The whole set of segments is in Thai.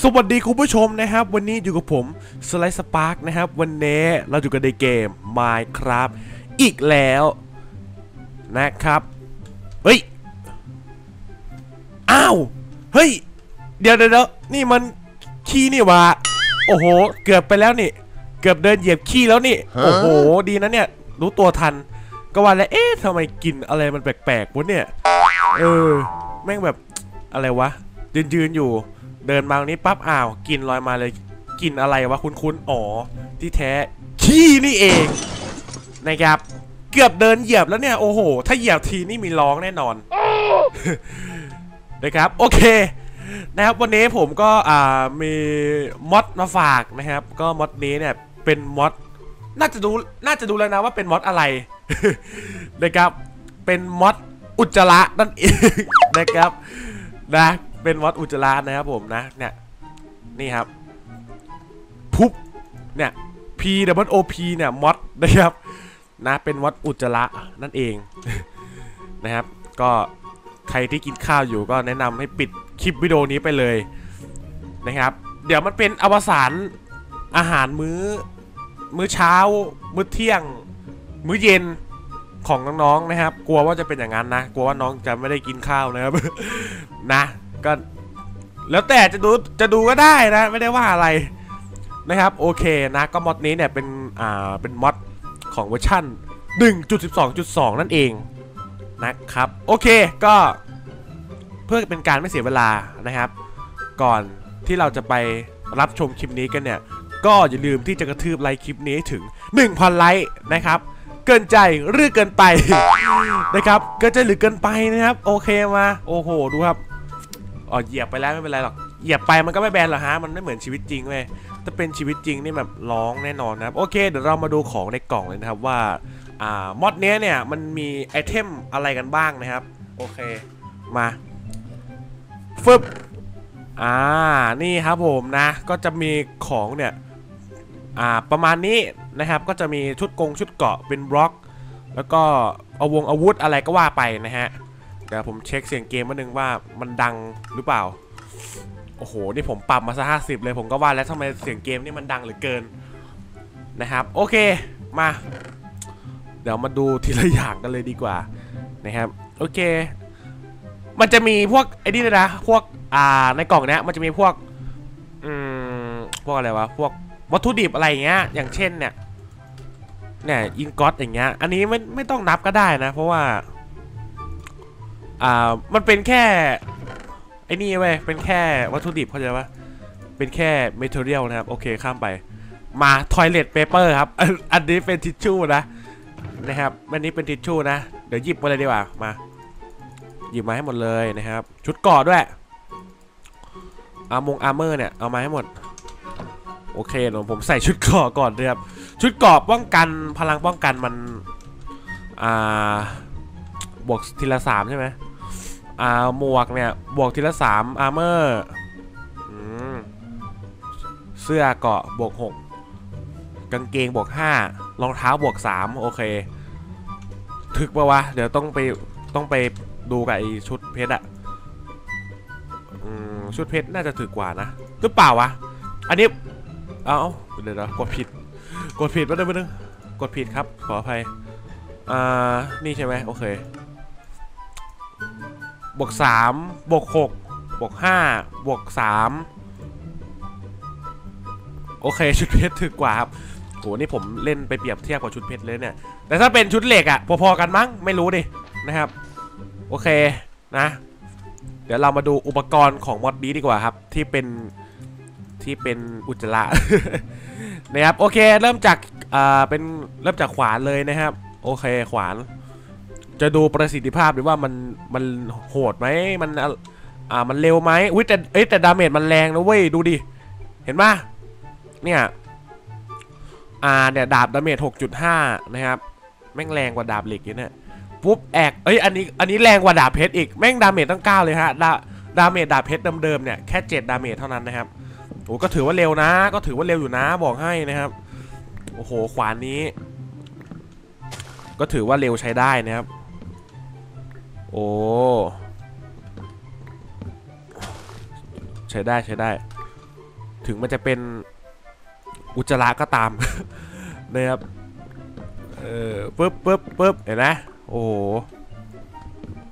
สวัสดีคุณผู้ชมนะครับ วันนี้อยู่กับผมสไลด์สปาร์กนะครับ วันนี้เราอยู่กันในเกม Minecraft อีกแล้วนะครับ เฮ้ย อ้าว เฮ้ย เดี๋ยวเดี๋ยวเดี๋ยวนี่มันขี้นี่หวะโอ้โห เกือบไปแล้วนี่ เกือบเดินเหยียบขี้แล้วนี่ โอ้โห ดีนะเนี่ย รู้ตัวทัน ก็ว่าแล้ว เอ๊ะทำไมกลินอะไรมันแปลกๆวะเนี่ย เออ แม่งแบบอะไรวะยืนยืนๆอยู่ เดินมาตรงนี้ปั๊บอ้าวกลินลอยมาเลยกลินอะไรวะคุ้นๆอ๋อที่แท้ขี้นี่เองนะครับ เกือบเดินเหยียบแล้วเนี่ยโอ้โห ถ้าเหยียบทีนี่มีร้องแน่นอนนะครับโอเคนะครับวันนี้ผมก็อ่ามีมอดมาฝากนะครับ ก็มอดนี้เนี่ยเป็นมอดน่าจะดูน่าจะดูแล้วนะว่าเป็นมอดอะไรนะครับเป็นมอดอุจจาระนั่นเองนะครับนะ เป็นมอดอุจจาระนะครับผมนะเนี่ยนี่ครับพุบเนี่ย P W O P เนี่ยมอดนะครับนะเป็นมอดอุจจาระนั่นเองนะครับ ก็ใครที่กินข้าวอยู่ก็แนะนำให้ปิดคลิปวิดีโอนี้ไปเลยนะครับ เดี๋ยวมันเป็นอวสานอาหารมื้อ มื้อเช้า มื้อเที่ยง มื้อเย็นของน้องๆนะครับ กลัวว่าจะเป็นอย่างนั้นนะ กลัวว่าน้องจะไม่ได้กินข้าวนะครับ นะ ก็แล้วแต่จะดูจะดูก็ได้นะไม่ได้ว่าอะไรนะครับโอเคนะก็มอดนี้เนี่ยเป็นอ่าเป็นมอดของเวอร์ชัน1.12.2 นั่นเองนะครับโอเคก็เพื่อเป็นการไม่เสียเวลานะครับ ก่อนที่เราจะไปรับชมคลิปนี้กันเนี่ย ก็อย่าลืมที่จะกระทืบไลค์คลิปนี้ให้ถึง 1,000 ไลค์นะครับ เกินใจหรือเกินไปนะครับเกินใจหรือเกินไปนะครับ โอเคมา โอ้โห ดูครับ อ๋อเหยียบไปแล้วไม่เป็นไรหรอกเหยียบไปมันก็ไม่แบนหรอกฮะมันไม่เหมือนชีวิตจริงเว้ยถ้าเป็นชีวิตจริงนี่แบบร้องแน่นอนนะครับโอเคเดี๋ยวเรามาดูของในกล่องเลยนะครับว่าอ่ามอดเนี้ยเนี่ยมันมีไอเทมอะไรกันบ้างนะครับโอเคมาฟึบอ่านี่ครับผมนะ ก็จะมีของเนี่ยอ่าประมาณนี้นะครับก็จะมีชุดกงชุดเกาะเป็นบล็อก แล้วก็เอาวงอาวุธอะไรก็ว่าไปนะฮะ ดี๋ยวผมเช็คเสียงเกมมานึงว่ามันดังหรือเปล่า โอ้โห นี่ผมปรับมาซะห้าสิบเลยผมก็ว่าแล้วทำไมเสียงเกมนี่มันดังเหลือเกินนะครับ โอเคมา เดี๋ยวมาดูทีละอย่างกันเลยดีกว่านะครับ โอเค มันจะมีพวกไอ้นี่เลยนะ พวกอ่าในกล่องเนี้ยมันจะมีพวกอืมพวกอะไรวะพวกวัตถุดิบอะไรอย่างเงี้ย อย่างเช่นเนี่ยเนี่ยอินกอตอย่างเงี้ย อันนี้ไม่ไม่ต้องนับก็ได้นะ เพราะว่า อ่ามันเป็นแค่ไอ้นี่เว้ยเป็นแค่วัตถุดิบเข้าใจปะเป็นแค่ material นะครับ โอเคข้ามไป มา toilet paper ครับ อันนี้เป็นทิชชู่นะนะครับอันนี้เป็นทิชชู่นะ เดี๋ยวหยิบมาเลยดีกว่ามาหยิบมาให้หมดเลยนะครับ ชุดเกราะด้วยอามง armor เนี่ยเอามาให้หมด โอเคเดี๋ยวผมใส่ชุดเกราะก่อนเลยครับชุดเกราะป้องกันพลังป้องกันมันอ่าบวกทีละสามใช่ไหม อ่าหมวกเนี่ยบวกทีละสามอาร์เมอร์เสื้อเกาะบวกหกกางเกงบวกห้ารองเท้าบวกสามโอเค ถึกปะวะ เดี๋ยวต้องไปต้องไปดูกับไอชุดเพชรอะชุดเพชรน่าจะถึกกว่านะหรือเปล่าวะ อันนี้ เอ้าเดี๋ยวๆกดผิด กดผิดมาหนึ่งมาหนึ่งกดผิดครับ ขออภัย อ่า นี่ใช่ไหมโอเค บวกสามบวกหกบวกห้าบวกสามโอเคชุดเพชรถึกกว่าครับโหนี่ผมเล่นไปเปรียบเทียบกับชุดเพชรเลยเนี่ยแต่ถ้าเป็นชุดเหล็กอะพอๆกันมั้งไม่รู้ดินะครับ โอเคนะ เดี๋ยวเรามาดูอุปกรณ์ของมอดนี้ดีกว่าครับ ที่เป็นที่เป็นอุจจาระนะครับโอเค เริ่มจากอ่าเป็นเริ่มจากขวานเลยนะครับ โอเคขวาน จะดูประสิทธิภาพหรือว่ามันมันโหดไหมมันอ่ามันเร็วไหมอุ้ยแต่เอ้ยแต่ damage มันแรงนะเว้ยดูดิเห็นปะเนี่ยอ่าเนี่ยดาบ damage 6.5 นะครับ แม่งแรงกว่าดาบเหล็กอยู่เนี่ยปุ๊บแอกเอ้ยอันนี้อันนี้แรงกว่าดาบเพชรอีกแม่ง damage ตั้ง 9 เลยฮะดา damage ดาบเพชรเดิมๆเนี่ยแค่ 7 damage เท่านั้นนะครับโอ้ก็ถือว่าเร็วนะ ก็ถือว่าเร็วอยู่นะบอกให้นะครับโอ้โหขวานนี้ ก็ถือว่าเร็วใช้ได้นะครับ โอ้ใช้ได้ใช้ได้ ถึงมันจะเป็นอุจจาระก็ตามนะครับเออปึ๊บปึ๊บปึ๊บเห็นไหมโอ้โห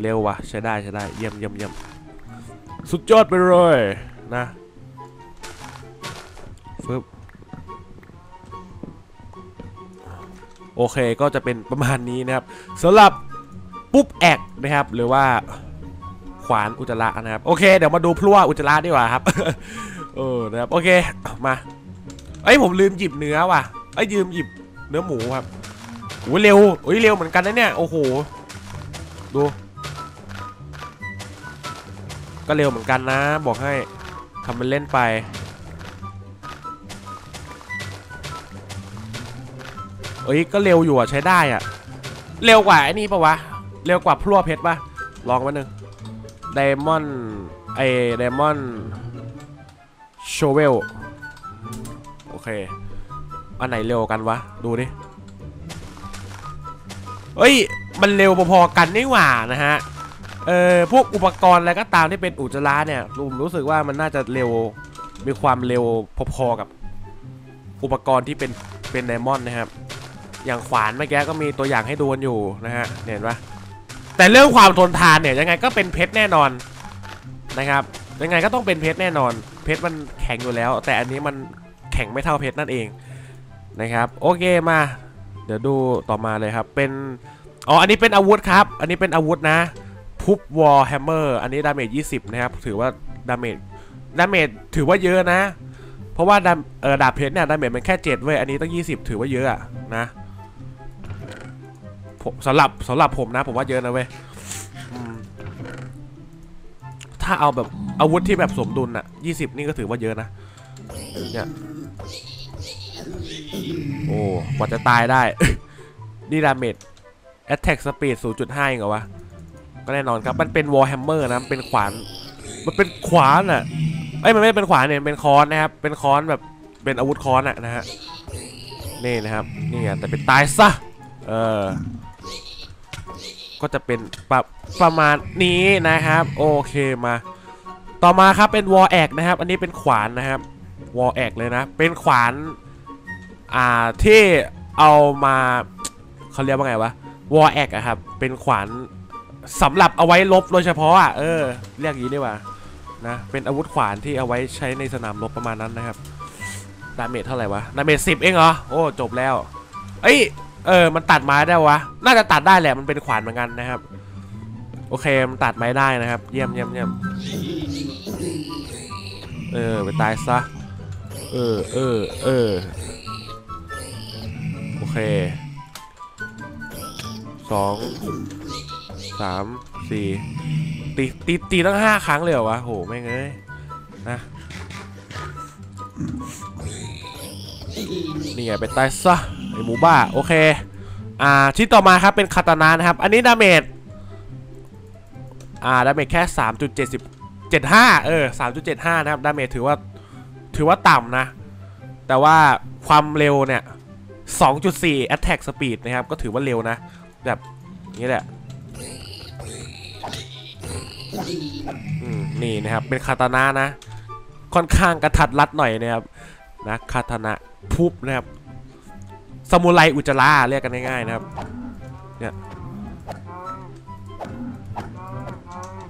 เร็ววะใช้ได้ใช้ได้เยี่ยมเยี่ยมเยี่ยมสุดยอดไปเลยนะปึ๊บโอเคก็จะเป็นประมาณนี้นะครับสำหรับปุ๊บแอก นะครับหรือว่าขวานอุจจาระนะครับโอเค เดี๋ยวมาดูพลั่วอุจจาระดีกว่าครับเออนะครับโอเคมาเอ้ผมลืมหยิบเนื้อว่ะเอ้ยยืมหยิบเนื้อหมูครับโอ้ยเร็วโอ้ยเร็วเหมือนกันนะเนี่ยโอ้โหดู ก็เร็วเหมือนกันนะ บอกให้ทำเป็นเล่นไปเอ้ยก็เร็วอยู่อะใช้ได้อะ เร็วกว่าไอ้นี่ปะวะ เร็วกว่าพลั่วเพชรปะลองมาหนึ่งไดมอนด์ไอไดมอนด์โชเวลโอเค อันไหนเร็วกันวะ ดูดิ เฮ้ย มันเร็วพอๆกันนี่หว่านะฮะ เออพวกอุปกรณ์อะไรก็ตามที่เป็นอุจจาระเนี่ยผมรู้สึกว่ามันน่าจะเร็ว มีความเร็วพอๆกับ อุปกรณ์ที่เป็นเป็นไดมอนด์นะครับ อย่างขวานเมื่อกี้ก็มีตัวอย่างให้ดูกันอยู่นะฮะ เห็นปะ แต่เรื่องความทนทานเนี่ยยังไงก็เป็นเพชรแน่นอนนะครับ ยังไงก็ต้องเป็นเพชรแน่นอน เพชรมันแข็งอยู่แล้ว แต่อันนี้มันแข็งไม่เท่าเพชรนั่นเองนะครับ โอเคมา เดี๋ยวดูต่อมาเลยครับ เป็นอ๋ออันนี้เป็นอาวุธครับ อันนี้เป็นอาวุธนะ Poop War Hammer อันนี้ damage 20 นะครับ ถือว่า damage damage ถือว่าเยอะนะ เพราะว่าดาเออดาบเพชรเนี่ย damage มันแค่ 7 เว้ย อันนี้ต้อง 20 ถือว่าเยอะอะนะ ผมสำหรับสำหรับผมนะ ผมว่าเยอะนะเว้ยถ้าเอาแบบอาวุธที่แบบสมดุลอะ20นี่ก็ถือว่าเยอะนะเนี่ยโอ้กว่าจะตายได้ นี่ดาเมจ attack speed 0.5เองเหรอวะ ก็แน่นอนครับ มันเป็น warhammer นะ เป็นขวาน มันเป็นขวานอะเอ้ย มันไม่ได้เป็นขวานเนี่ย เป็นค้อนนะครับ เป็นค้อนแบบ เป็นอาวุธค้อนอะนะฮะ นี่นะครับ นี่ไงแต่เป็นตายซะ เออ ก็จะเป็นประประมาณนี้นะครับ โอเคมา ต่อมาครับเป็น war axe นะครับ อันนี้เป็นขวานนะครับ war axe เลยนะ เป็นขวานอ่าที่เอามาเขาเรียกว่าไงวะ war axe อะครับ เป็นขวานสำหรับเอาไว้รบโดยเฉพาะอะเออเรียกอย่างนี้ดีกว่านะเป็นอาวุธขวานที่เอาไว้ใช้ในสนามรบประมาณนั้นนะครับ damage เท่าไหร่วะ damage สิบเองเหรอโอ้จบแล้ว เอ้ย เออ มันตัดไม้ได้วะ น่าจะตัดได้แหละ มันเป็นขวานเหมือนกันนะครับ โอเค มันตัดไม้ได้นะครับ เยี่ยมเยี่ยมเยี่ยมเออ ไปตายซะ เออ เออ เออ โอเค สอง สาม สี่ ตี ตี ตีตั้งห้าครั้งเลยเหรอวะ โห ไม่งเอ้ยนะนี่ไงไปตายซะ ไอ้หมูบ้าโอเค อ่าชิ้นต่อมาครับเป็นคาตานานะครับ อันนี้ damage อ่า damage แค่ 3.70 75 เออ 3.75 นะครับ damage ถือว่าถือว่าต่ำนะ แต่ว่าความเร็วเนี่ย 2.4 attack speed นะครับ ก็ถือว่าเร็วนะ แบบนี้แหละนี่นะครับ เป็นคาตานะนะ ค่อนข้างกระทัดรัดหน่อยนะครับ นะคาตานะ Poop นะครับ ซามูไรอุจจาระเรียกกันง่ายๆนะครับ เนี่ย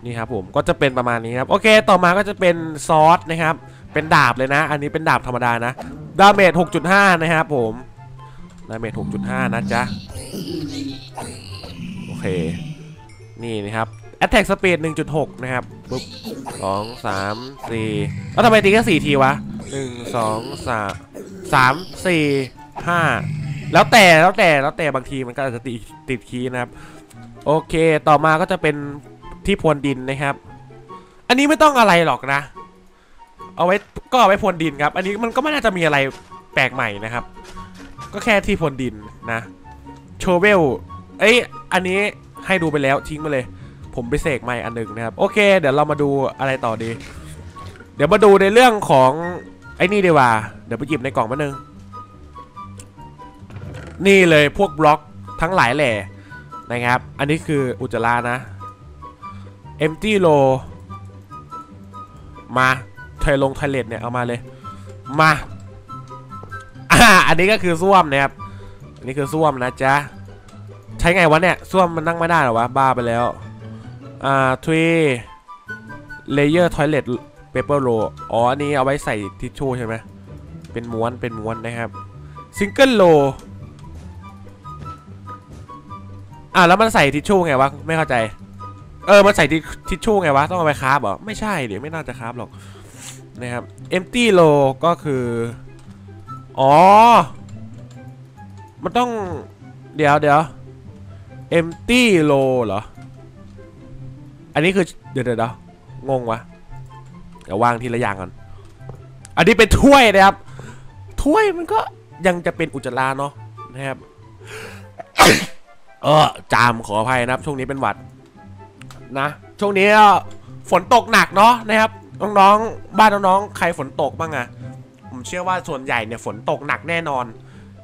นี่ครับผมก็จะเป็นประมาณนี้ครับ โอเค ต่อมาก็จะเป็นซอสนะครับ เป็นดาบเลยนะ อันนี้เป็นดาบธรรมดานะ damage 6.5 นะครับผม damage 6.5 นะจ๊ะ โอเค นี่นะครับ attack speed 1.6 นะครับปุ๊บสองสามสี่แล้วทำไมตีแค่สี่ทีวะหนึ่งสองสามสามสี่ห้า แล้วแต่แล้วแต่แล้วแต่บางทีมันก็อาจจะติดติดคีย์นะครับ โอเคต่อมาก็จะเป็นที่พรวนดินนะครับ อันนี้ไม่ต้องอะไรหรอกนะ เอาไว้ก็เอาไว้พรวนดินครับ อันนี้มันก็ไม่น่าจะมีอะไรแปลกใหม่นะครับ ก็แค่ที่พรวนดินนะโชเวลเอ้ยอันนี้ให้ดูไปแล้วทิ้งมาเลย ผมไปเสกใหม่อันหนึ่งนะครับโอเค เดี๋ยวเรามาดูอะไรต่อดี เดี๋ยวมาดูในเรื่องของไอ้นี่ดีกว่า เดี๋ยวไปหยิบในกล่องมาหนึ่ง นี่เลยพวกบล็อกทั้งหลายแหล่นะครับ อันนี้คืออุจจาระนะ empty row มาไทยลงไทเลตเนี่ย เอามาเลยมาอ่าอันนี้ก็คือส้วมนะครับอันนี้คือส้วมนะจ๊ะ ใช้ไงวะเนี่ยส้วมมันนั่งไม่ได้เหรอวะ บ้าไปแล้ว อ่า Three Layer Toilet Paper Roll อ๋อ อันนี้เอาไว้ใส่ทิชชู่ใช่ไหมเป็นม้วน เป็นม้วนนะครับ Single Roll อะแล้วมันใส่ทิชชู่ไงวะไม่เข้าใจ เออมันใส่ทิชชู่ไงวะต้องเอาไป craft เหรอไม่ใช่เดี๋ยวไม่น่าจะ craft หรอกนะครับ empty low ก็คือ อ๋อ มันต้องเดี๋ยวเดี๋ยว empty low เหรอ อันนี้คือเดี๋ยวเดี๋ยวเดี๋ยวงงวะเดี๋ยววางทีละอย่างก่อน อันนี้เป็นถ้วยนะครับ ถ้วยมันก็ยังจะเป็นอุจจาระเนาะนะครับ เออจามขออภัยนะครับ ช่วงนี้เป็นหวัดนะ ช่วงนี้ฝนตกหนักเนาะนะครับน้องๆบ้านน้องๆใครฝนตกบ้างอะผมเชื่อว่าส่วนใหญ่เนี่ยฝนตกหนักแน่นอน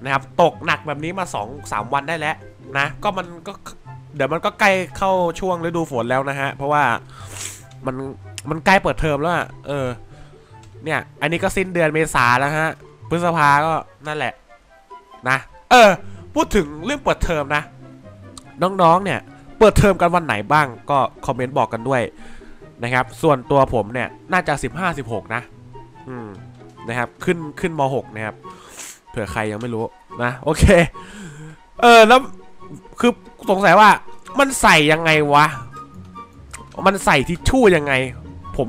นะครับ ตกหนักแบบนี้มา2อสามวันได้แล้วนะ ก็มันก็เดี๋ยวมันก็ใกล้เข้าช่วงฤดูฝนแล้วนะฮะ เพราะว่ามันมันใกล้เปิดเทอมแล้วอะเออ เนี่ย อันนี้ก็สิ้นเดือนเมษาแล้วฮะพฤษภาก็นั่นแหละ นะ เออ พูดถึงเรื่องเปิดเทอมนะ น้องๆ เนี่ย เปิดเทอมกันวันไหนบ้างก็คอมเมนต์บอกกันด้วยนะครับ ส่วนตัวผมเนี่ยน่าจะ 15-16 นะ อืมนะครับ ขึ้นขึ้นม .6 นะครับ เผื่อใครยังไม่รู้นะ โอเค เออแล้วคือสงสัยว่ามันใส่ยังไงวะ มันใส่ทิชชู่ยังไง ผม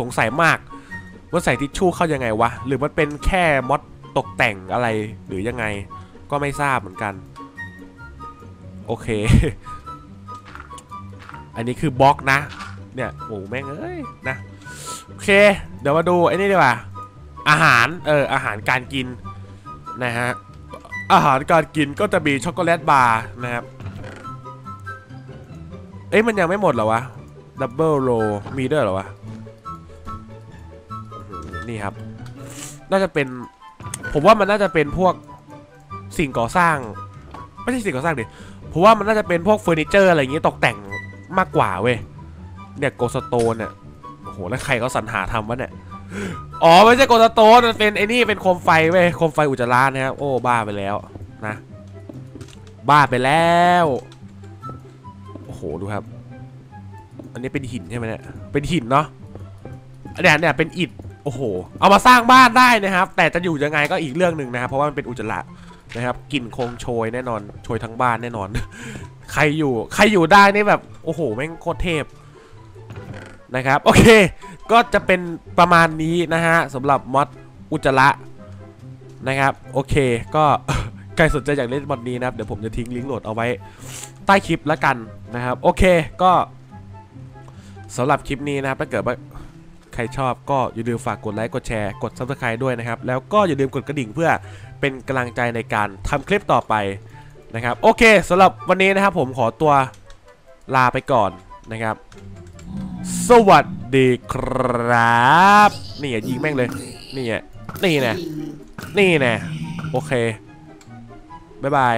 สงสัยมากว่าใส่ทิชชู่เข้ายังไงวะ หรือมันเป็นแค่มอดตกแต่งอะไรหรือยังไง ก็ไม่ทราบเหมือนกัน โอเค อันนี้คือบล็อกนะ เนี่ยโอ้แม่งเอ้ยนะ โอเค เดี๋ยวมาดูไอ้นี่ดีกว่า อาหาร เออ อาหารการกินนะฮะ อาหารการกินก็จะมี chocolate bar นะครับ เอ้ยมันยังไม่หมดเหรอวะ Double Roll มีด้วยเหรอวะ นี่ครับ น่าจะเป็น ผมว่ามันน่าจะเป็นพวกสิ่งก่อสร้าง ไม่ใช่สิ่งก่อสร้างดิ ผมว่ามันน่าจะเป็นพวกเฟอร์นิเจอร์อะไรอย่างงี้ตกแต่งมากกว่าเว้ยเนี่ย glowstone เนี่ยโอ้โหแล้วใครเขาสรรหาทำวะเนี่ยอ๋อไม่ใช่ glowstone มันเป็นไอ้นี่เป็นโคมไฟเว้ยโคมไฟอุจจาระนะครับโอ้บ้าไปแล้วนะ บ้าไปแล้วโอ้โหดูครับ อันนี้เป็นหินใช่ไหมเนี่ยเป็นหินเนาะเนี่ยเนี่ยเป็นอิฐโอ้โห เอามาสร้างบ้านได้นะครับ แต่จะอยู่ยังไงก็อีกเรื่องหนึ่งนะครับเพราะว่ามันเป็นอุจจาระ นะครับกลิ่นคงโชยแน่นอนโชยทั้งบ้านแน่นอน ใครอยู่ใครอยู่ได้นี่แบบโอ้โหแม่งโคตรเทพนะครับโอเค ก็จะเป็นประมาณนี้นะฮะสำหรับมอดอุจระนะครับโอเคก็ใครสนใจอยากเล่นมอดนี้นะครับเดี๋ยวผมจะทิ้งลิงก์โหลดเอาไว้ใต้คลิปแล้วกันนะครับโอเคก็สำหรับคลิปนี้นะครับถ้าเกิดว่าใครชอบก็อย่าลืมฝากกดไลค์กดแชร์กด subscribe ด้วยนะครับ แล้วก็อย่าลืมกดกระดิ่งเพื่อ เป็นกำลังใจในการทำคลิปต่อไปนะครับ โอเคสำหรับวันนี้นะครับผมขอตัวลาไปก่อนนะครับ สวัสดีครับ นี่ยิงแม่งเลย นี่ไงนี่แน่นี่แน่โอเค บ๊ายบาย